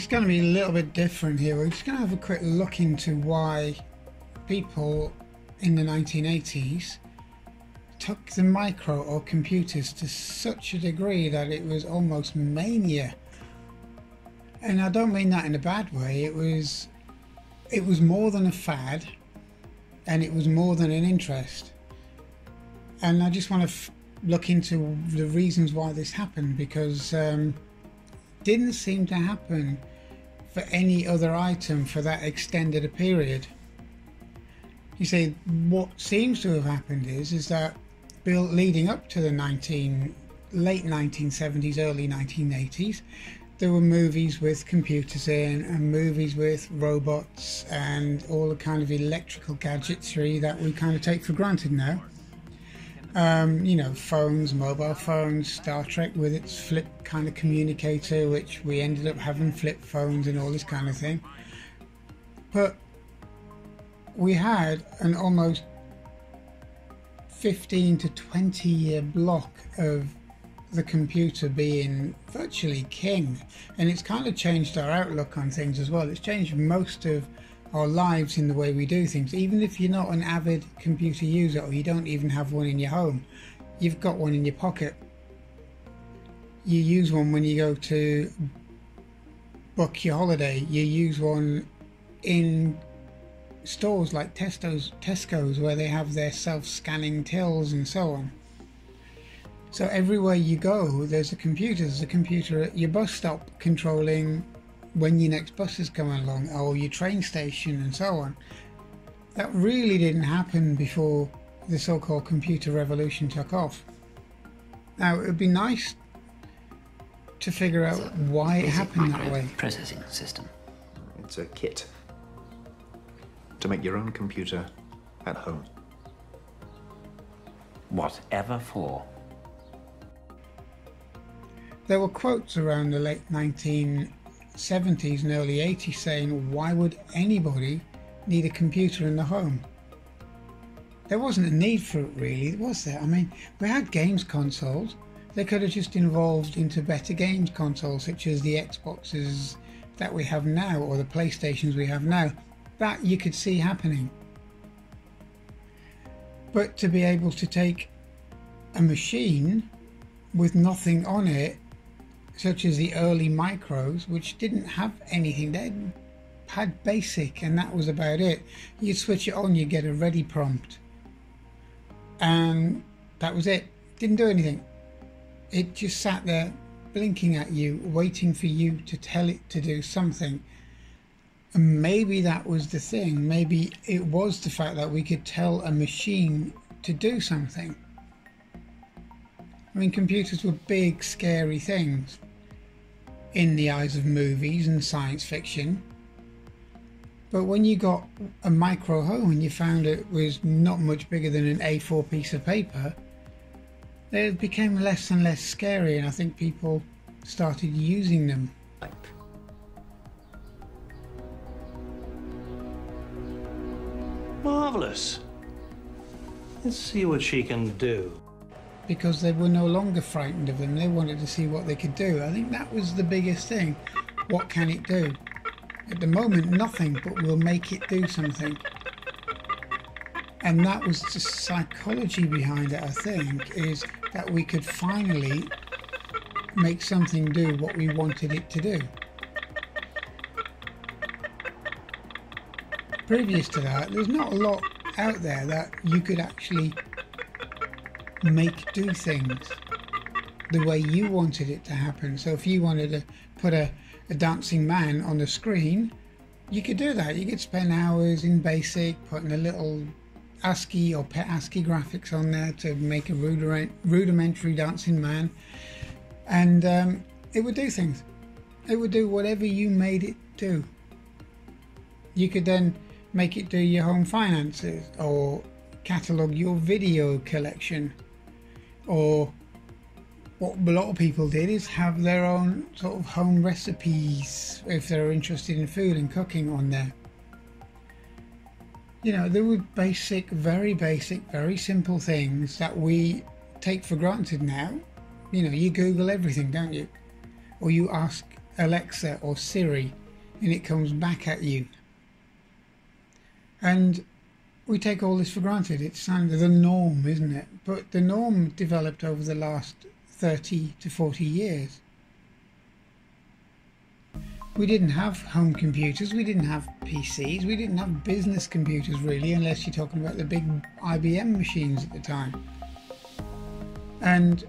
Is going to be a little bit different here. We're just going to have a quick look into why people in the 1980s took the micro or computers to such a degree that it was almost mania. And I don't mean that in a bad way. It was it was more than a fad and it was more than an interest. And I just want to f- look into the reasons why this happened because um, didn't seem to happen for any other item for that extended a period. You see, what seems to have happened is is that built leading up to the 19 late 1970s, early 1980s, there were movies with computers in and movies with robots and all the kind of electrical gadgetry that we kind of take for granted now. Um, you know, phones, mobile phones, Star Trek with its flip kind of communicator, which we ended up having flip phones and all this kind of thing. But we had an almost 15 to 20 year block of the computer being virtually king, and it's kind of changed our outlook on things as well. It's changed most of our lives in the way we do things. Even if you're not an avid computer user or you don't even have one in your home, you've got one in your pocket. You use one when you go to book your holiday, you use one in stores like Tesco's, Tesco's where they have their self-scanning tills and so on. So everywhere you go, there's a computer. There's a computer at your bus stop controlling when your next bus is coming along, or your train station, and so on. That really didn't happen before the so-called computer revolution took off. Now it would be nice to figure out why it happened that way. Processing system. It's a kit to make your own computer at home. Whatever for? There were quotes around the late 1970s and early 80s saying, Why would anybody need a computer in the home? There wasn't a need for it really, was there? I mean, we had games consoles. They could have just evolved into better games consoles, such as the Xboxes that we have now or the PlayStations we have now. That you could see happening. But to be able to take a machine with nothing on it such as the early micros, which didn't have anything. They had basic, and that was about it. You'd switch it on, you get a ready prompt, and that was it. Didn't do anything. It just sat there blinking at you, waiting for you to tell it to do something. And maybe that was the thing. Maybe it was the fact that we could tell a machine to do something. I mean, computers were big, scary things in the eyes of movies and science fiction. But when you got a micro home and you found it was not much bigger than an A4 piece of paper, they became less and less scary, and I think people started using them. Marvellous. Let's see what she can do because they were no longer frightened of them. They wanted to see what they could do. I think that was the biggest thing. What can it do? At the moment, nothing, but we'll make it do something. And that was the psychology behind it, I think, is that we could finally make something do what we wanted it to do. Previous to that, there's not a lot out there that you could actually make do things the way you wanted it to happen. So if you wanted to put a, a dancing man on the screen, you could do that. You could spend hours in BASIC putting a little ASCII or pet ASCII graphics on there to make a rudiment, rudimentary dancing man, and um, it would do things. It would do whatever you made it do. You could then make it do your home finances or catalog your video collection or what a lot of people did is have their own sort of home recipes if they're interested in food and cooking on there. You know, there were basic, very basic, very simple things that we take for granted now. You know, you Google everything, don't you? Or you ask Alexa or Siri and it comes back at you. And we take all this for granted. It's kind of the norm, isn't it? But the norm developed over the last 30 to 40 years. We didn't have home computers, we didn't have PCs, we didn't have business computers really, unless you're talking about the big IBM machines at the time. And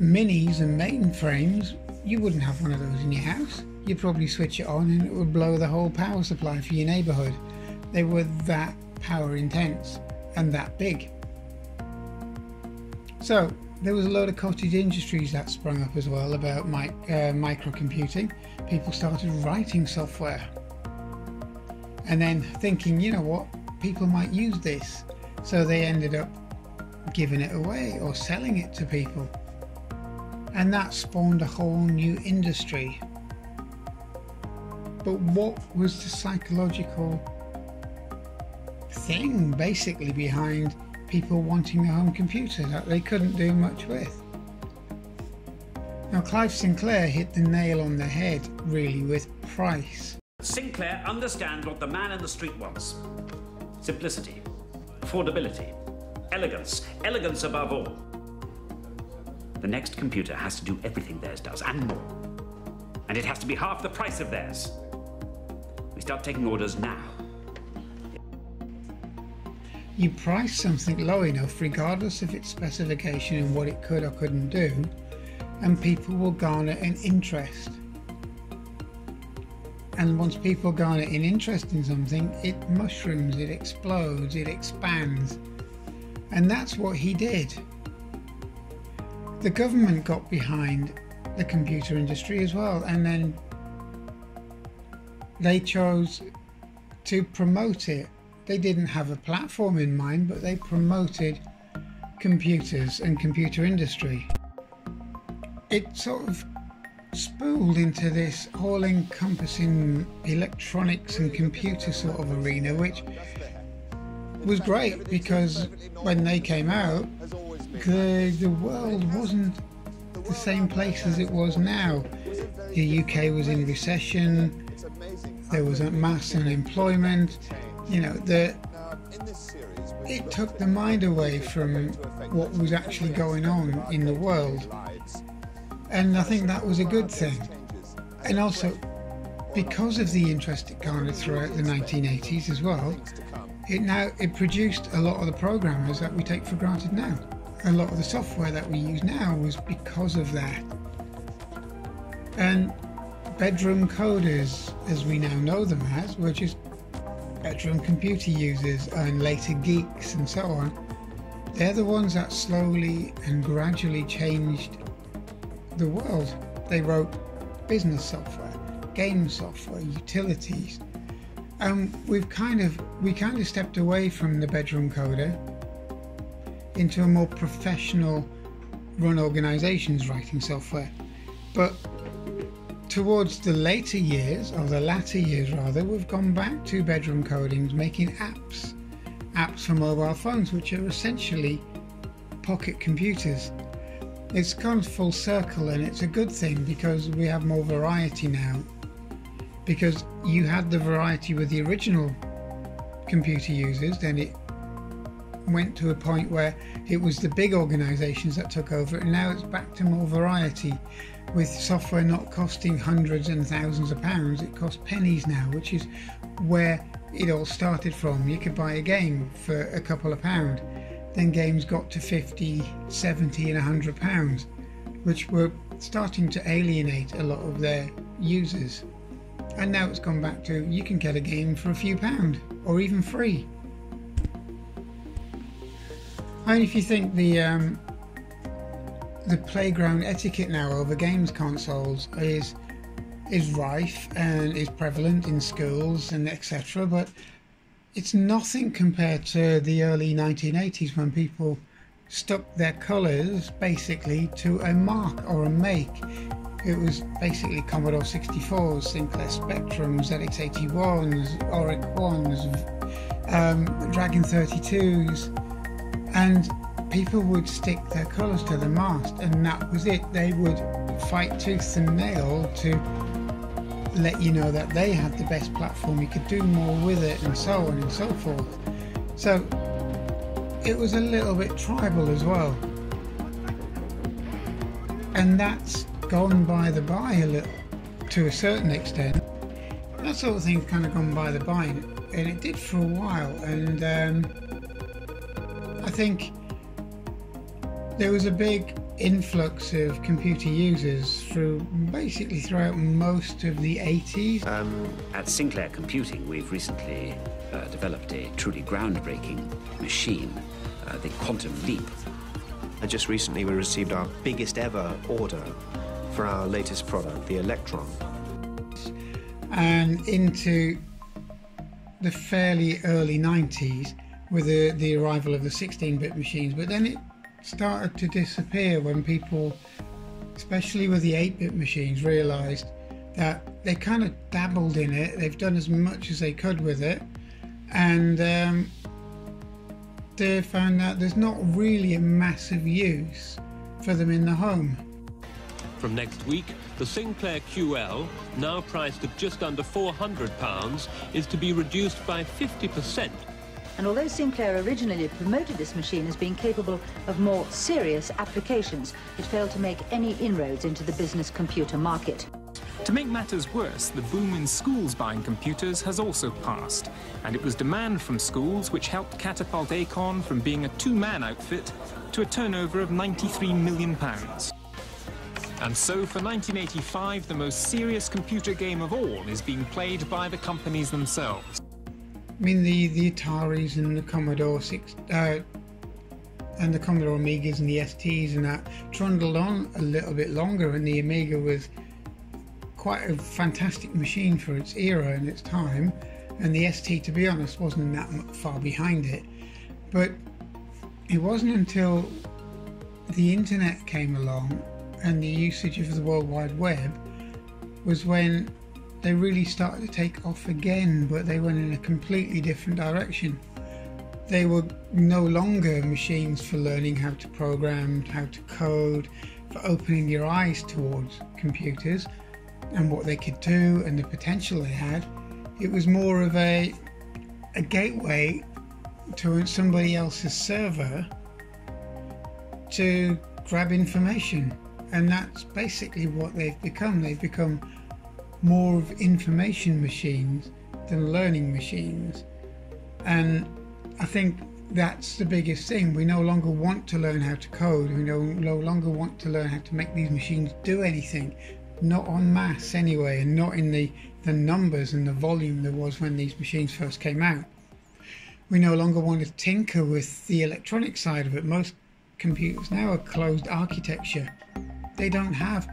minis and mainframes, you wouldn't have one of those in your house. You'd probably switch it on and it would blow the whole power supply for your neighborhood. They were that power intense and that big. So there was a load of cottage industries that sprung up as well about mi- uh, microcomputing. People started writing software and then thinking, you know what, people might use this. So they ended up giving it away or selling it to people. And that spawned a whole new industry. But what was the psychological thing basically behind people wanting a home computer that they couldn't do much with. Now, Clive Sinclair hit the nail on the head really with price. Sinclair understands what the man in the street wants simplicity, affordability, elegance, elegance above all. The next computer has to do everything theirs does and more. And it has to be half the price of theirs. We start taking orders now. You price something low enough, regardless of its specification and what it could or couldn't do, and people will garner an interest. And once people garner an interest in something, it mushrooms, it explodes, it expands. And that's what he did. The government got behind the computer industry as well, and then they chose to promote it they didn't have a platform in mind, but they promoted computers and computer industry. It sort of spooled into this all encompassing electronics and computer sort of arena, which was great because when they came out, the, the world wasn't the same place as it was now. The UK was in recession, there was a mass unemployment, you know, the it took the mind away from what was actually going on in the world. And I think that was a good thing. And also, because of the interest it garnered throughout the 1980s as well, it now it produced a lot of the programmers that we take for granted now. A lot of the software that we use now was because of that. And bedroom coders, as we now know them as, were just bedroom computer users and later geeks and so on, they're the ones that slowly and gradually changed the world. They wrote business software, game software, utilities. And we've kind of we kind of stepped away from the bedroom coder into a more professional run organizations writing software. But towards the later years, or the latter years rather, we've gone back to bedroom codings, making apps, apps for mobile phones, which are essentially pocket computers. It's gone full circle and it's a good thing because we have more variety now. Because you had the variety with the original computer users, then it went to a point where it was the big organizations that took over, and now it's back to more variety with software not costing hundreds and thousands of pounds, it costs pennies now, which is where it all started from. You could buy a game for a couple of pounds, then games got to 50, 70, and 100 pounds, which were starting to alienate a lot of their users. And now it's gone back to you can get a game for a few pound or even free. I mean, if you think the um, the playground etiquette now over games consoles is is rife and is prevalent in schools and etc. But it's nothing compared to the early 1980s when people stuck their colours basically to a mark or a make. It was basically Commodore 64s, Sinclair Spectrums, ZX81s, Oric 1s, um, Dragon 32s, and people would stick their colours to the mast, and that was it. They would fight tooth and nail to let you know that they had the best platform, you could do more with it, and so on and so forth. So it was a little bit tribal as well. And that's gone by the by a little, to a certain extent. That sort of thing's kind of gone by the by, and it did for a while. And um, I think there was a big influx of computer users through basically throughout most of the 80s. Um, At Sinclair Computing, we've recently uh, developed a truly groundbreaking machine, uh, the Quantum Leap. and just recently we received our biggest ever order for our latest product, the Electron. and into the fairly early 90s with the, the arrival of the 16-bit machines but then it started to disappear when people especially with the 8-bit machines realized that they kind of dabbled in it they've done as much as they could with it and um, they found that there's not really a massive use for them in the home From next week, the Sinclair QL, now priced at just under £400, is to be reduced by 50%. And although Sinclair originally promoted this machine as being capable of more serious applications, it failed to make any inroads into the business computer market. To make matters worse, the boom in schools buying computers has also passed, and it was demand from schools which helped catapult Acorn from being a two-man outfit to a turnover of 93 million pounds. And so for 1985, the most serious computer game of all is being played by the companies themselves. I mean, the, the Ataris and the Commodore 6, uh, and the Commodore Amigas and the STs and that trundled on a little bit longer, and the Amiga was quite a fantastic machine for its era and its time, and the ST, to be honest, wasn't that far behind it. But it wasn't until the internet came along and the usage of the World Wide Web was when they really started to take off again, but they went in a completely different direction. They were no longer machines for learning how to program, how to code, for opening your eyes towards computers and what they could do and the potential they had. It was more of a a gateway to somebody else's server to grab information. And that's basically what they've become. They've become more of information machines than learning machines. And I think that's the biggest thing. We no longer want to learn how to code. We no, no longer want to learn how to make these machines do anything. Not en masse anyway, and not in the, the numbers and the volume there was when these machines first came out. We no longer want to tinker with the electronic side of it. Most computers now are closed architecture. They don't have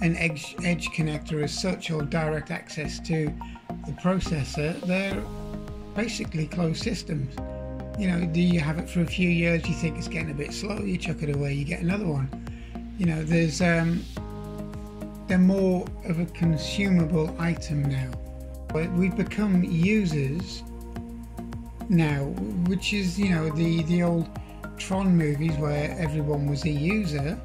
an edge, edge connector as such or direct access to the processor. They're basically closed systems. You know, do you have it for a few years? You think it's getting a bit slow, you chuck it away, you get another one. You know, there's um, they're more of a consumable item now. But we've become users now, which is you know the the old Tron movies where everyone was a user.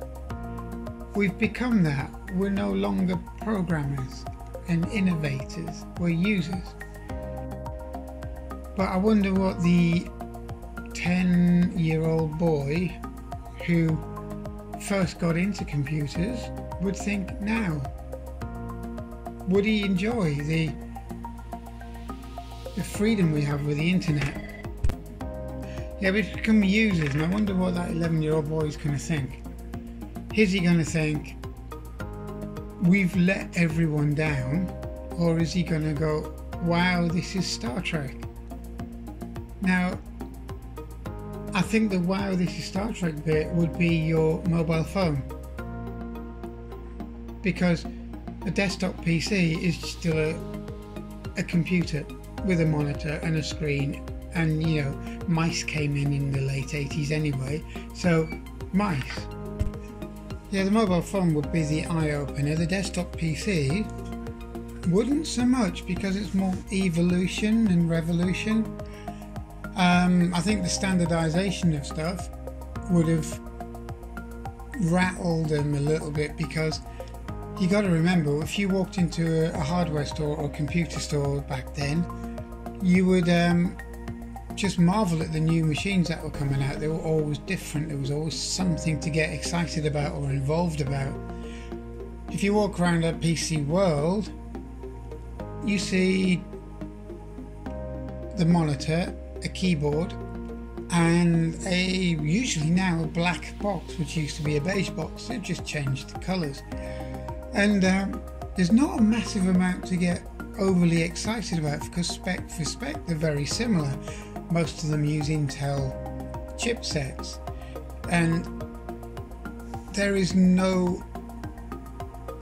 We've become that. We're no longer programmers and innovators. We're users. But I wonder what the 10 year old boy who first got into computers would think now. Would he enjoy the the freedom we have with the internet? Yeah, we've become users, and I wonder what that 11 year old boy is going to think. Is he going to think, we've let everyone down? Or is he going to go, wow, this is Star Trek? Now, I think the wow, this is Star Trek bit would be your mobile phone. Because a desktop PC is still a, a computer with a monitor and a screen, and you know, mice came in in the late 80s anyway, so mice. Yeah, the mobile phone would be the eye opener. The desktop PC wouldn't so much because it's more evolution and revolution. Um, I think the standardization of stuff would have rattled them a little bit because you got to remember if you walked into a, hardware store or computer store back then, you would um, just marvel at the new machines that were coming out. They were always different, there was always something to get excited about or involved about. If you walk around a PC world, you see the monitor, a keyboard, and a usually now a black box, which used to be a beige box. They've just changed the colours, and um, there's not a massive amount to get overly excited about because spec for spec they're very similar. Most of them use Intel chipsets, and there is no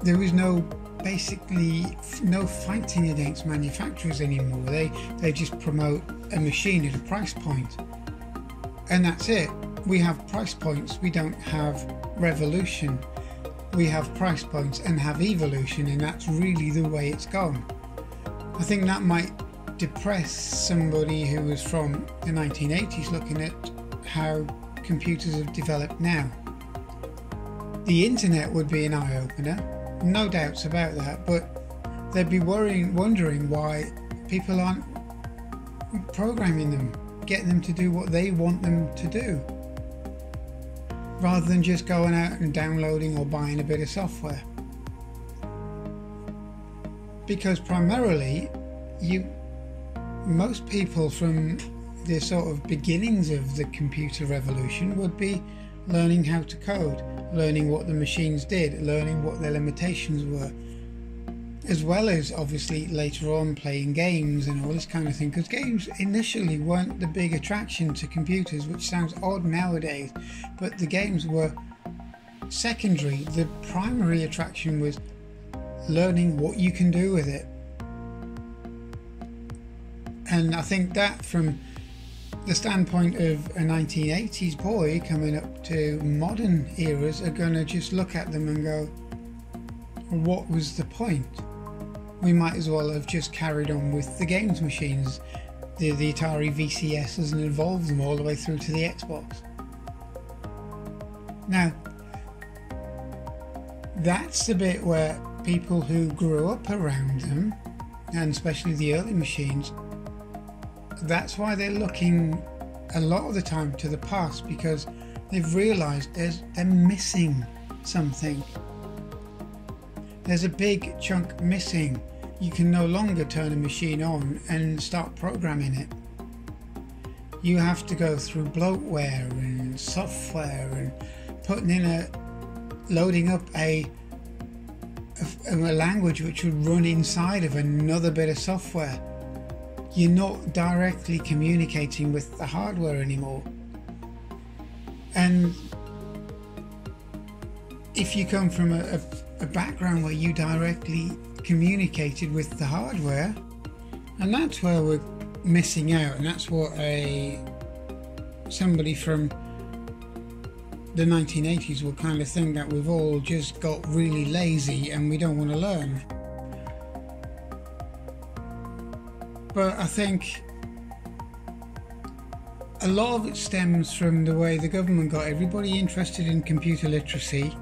there is no basically no fighting against manufacturers anymore. They they just promote a machine at a price point and that's it. We have price points, we don't have revolution. We have price points and have evolution, and that's really the way it's gone. I think that might depress somebody who was from the 1980s looking at how computers have developed now. The internet would be an eye opener, no doubts about that, but they'd be worrying, wondering why people aren't programming them getting them to do what they want them to do rather than just going out and downloading or buying a bit of software. Because primarily, you most people from the sort of beginnings of the computer revolution would be learning how to code, learning what the machines did, learning what their limitations were, as well as obviously later on playing games and all this kind of thing because games initially weren't the big attraction to computers which sounds odd nowadays but the games were secondary. The primary attraction was learning what you can do with it and i think that from the standpoint of a 1980s boy coming up to modern eras are going to just look at them and go what was the point we might as well have just carried on with the games machines. The, the Atari VCS hasn't evolved them all the way through to the Xbox. Now, that's the bit where people who grew up around them, and especially the early machines, that's why they're looking a lot of the time to the past because they've realized there's, they're missing something. There's a big chunk missing you can no longer turn a machine on and start programming it. You have to go through bloatware and software and putting in a loading up a, a, a language which would run inside of another bit of software. You're not directly communicating with the hardware anymore. And if you come from a, a, a background where you directly communicated with the hardware, and that's where we're missing out, and that's what a somebody from the 1980s will kind of think that we've all just got really lazy and we don't want to learn. But I think a lot of it stems from the way the government got everybody interested in computer literacy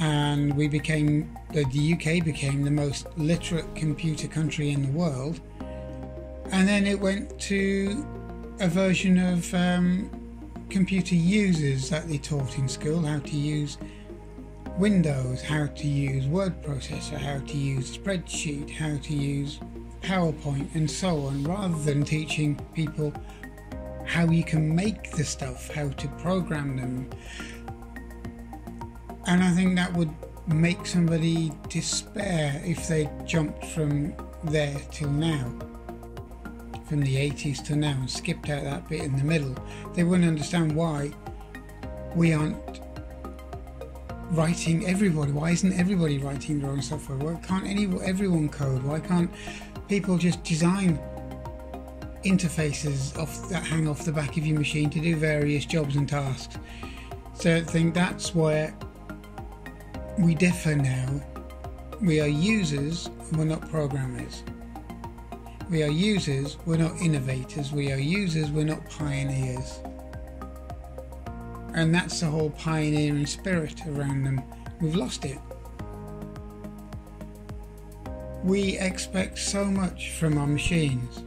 and we became the UK became the most literate computer country in the world, and then it went to a version of um, computer users that they taught in school how to use Windows, how to use word processor, how to use spreadsheet, how to use PowerPoint, and so on, rather than teaching people how you can make the stuff, how to program them, and I think that would make somebody despair if they jumped from there till now, from the 80s to now, and skipped out that bit in the middle. They wouldn't understand why we aren't writing everybody. Why isn't everybody writing their own software? Why can't any, everyone code? Why can't people just design interfaces off that hang off the back of your machine to do various jobs and tasks? So I think that's where we differ now. We are users, we're not programmers. We are users, we're not innovators. We are users, we're not pioneers. And that's the whole pioneering spirit around them. We've lost it. We expect so much from our machines.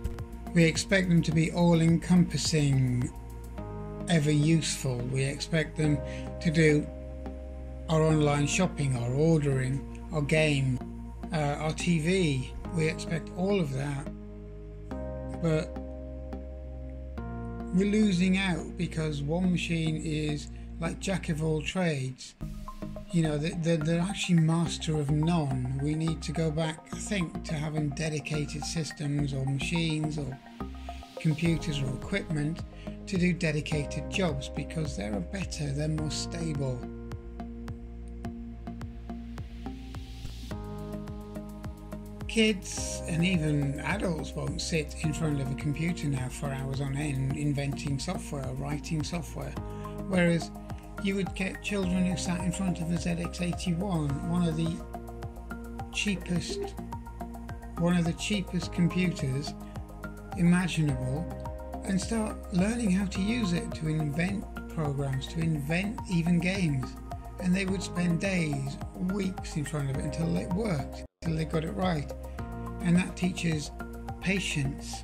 We expect them to be all encompassing, ever useful. We expect them to do our online shopping, our ordering, our game, uh, our TV. We expect all of that. But we're losing out because one machine is like jack of all trades. You know, they're, they're actually master of none. We need to go back, I think, to having dedicated systems or machines or computers or equipment to do dedicated jobs because they're better, they're more stable. Kids and even adults won't sit in front of a computer now for hours on end inventing software writing software, whereas you would get children who sat in front of a ZX81, one of the cheapest, one of the cheapest computers imaginable, and start learning how to use it to invent programs, to invent even games. And they would spend days, weeks in front of it until it worked, until they got it right. And that teaches patience,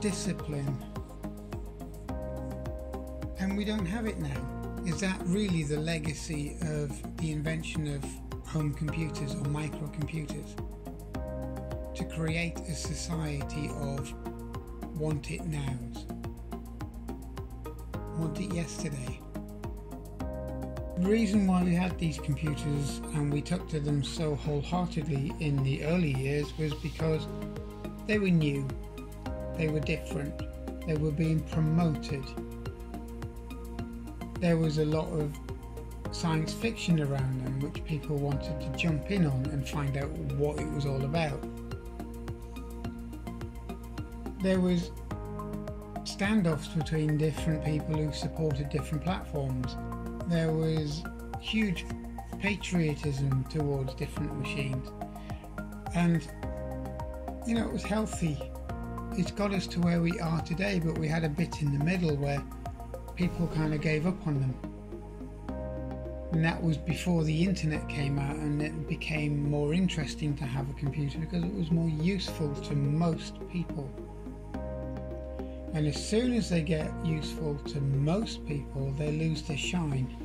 discipline. And we don't have it now. Is that really the legacy of the invention of home computers or microcomputers? To create a society of want it nows, want it yesterday. The reason why we had these computers and we took to them so wholeheartedly in the early years was because they were new, they were different, they were being promoted. There was a lot of science fiction around them which people wanted to jump in on and find out what it was all about. There was standoffs between different people who supported different platforms. There was huge patriotism towards different machines. And, you know, it was healthy. It's got us to where we are today, but we had a bit in the middle where people kind of gave up on them. And that was before the internet came out and it became more interesting to have a computer because it was more useful to most people. And as soon as they get useful to most people, they lose their shine.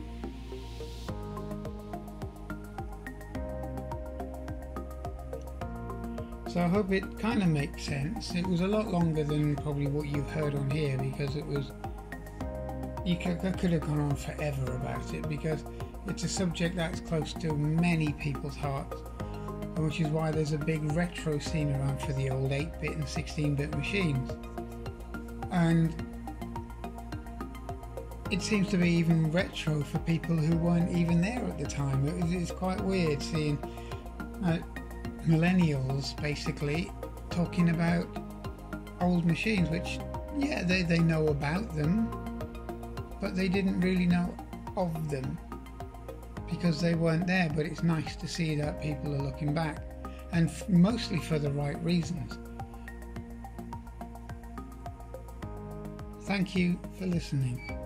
So I hope it kind of makes sense. It was a lot longer than probably what you've heard on here because it was. You could, could have gone on forever about it because it's a subject that's close to many people's hearts, which is why there's a big retro scene around for the old 8 bit and 16 bit machines and it seems to be even retro for people who weren't even there at the time. It, it's quite weird seeing uh, millennials basically talking about old machines, which, yeah, they, they know about them, but they didn't really know of them because they weren't there. But it's nice to see that people are looking back and f- mostly for the right reasons. Thank you for listening.